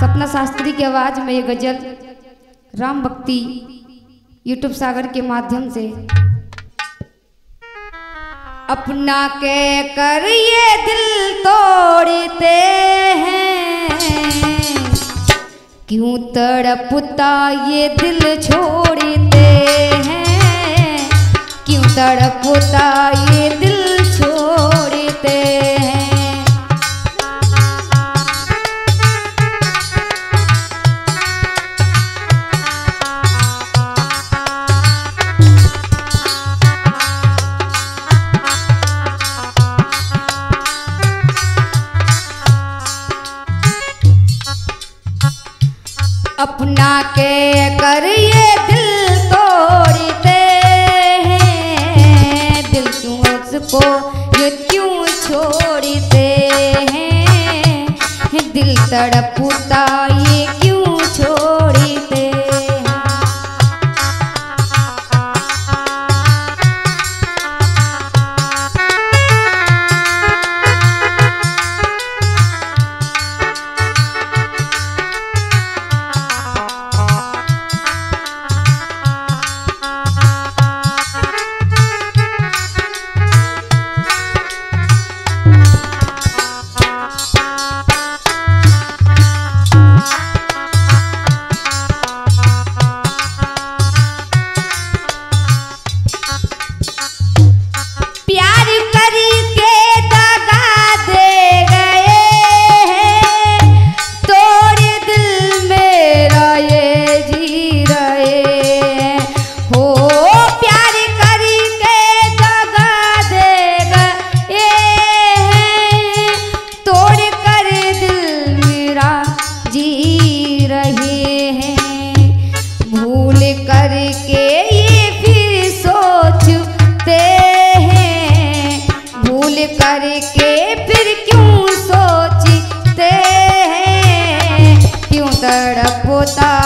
सपना शास्त्री की आवाज़ में ये गज़ल राम भक्ति यूट्यूब सागर के माध्यम से। अपना के कर ये दिल तोड़ते हैं। क्यों तड़पता ये दिल छोड़ते हैं? क्यों तड़पता ये दिल अपना के करिए दिल तोड़ते हैं। दिल क्यों उसको, ये क्यों छोड़ते हैं? दिल तड़पता करके फिर क्यों सोचते हैं? क्यों तड़पता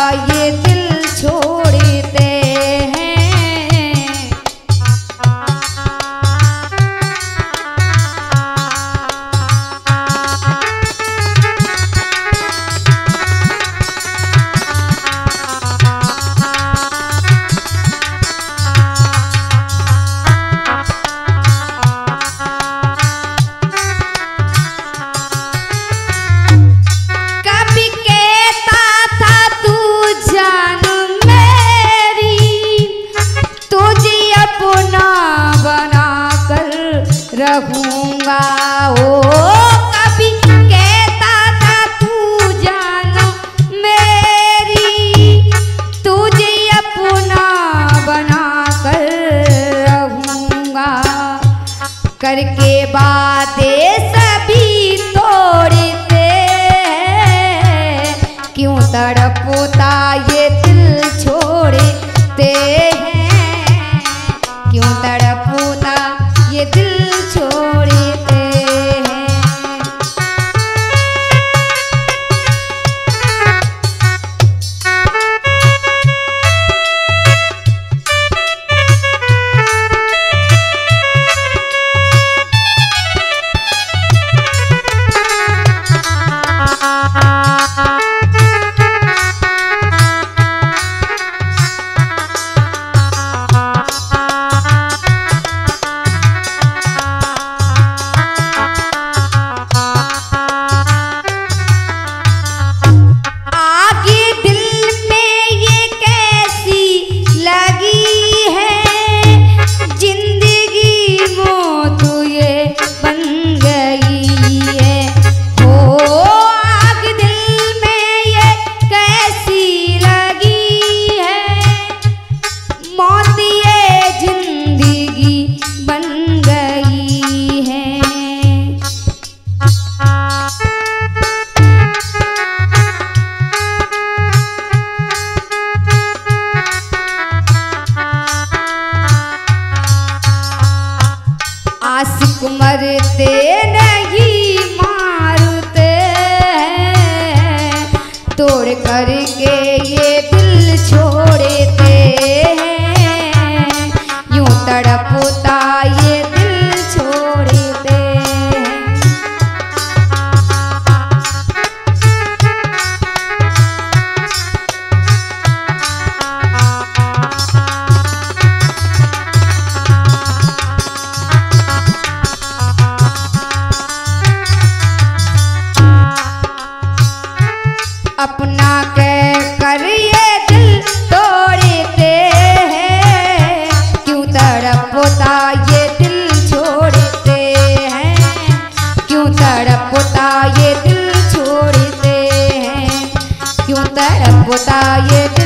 बातें सभी तोड़ते क्यों तड़पता ये आशिक मरते नहीं मारते तोड़ करके ये ये दिल छोड़ते हैं। क्यों तरफ़ बोता ये दिल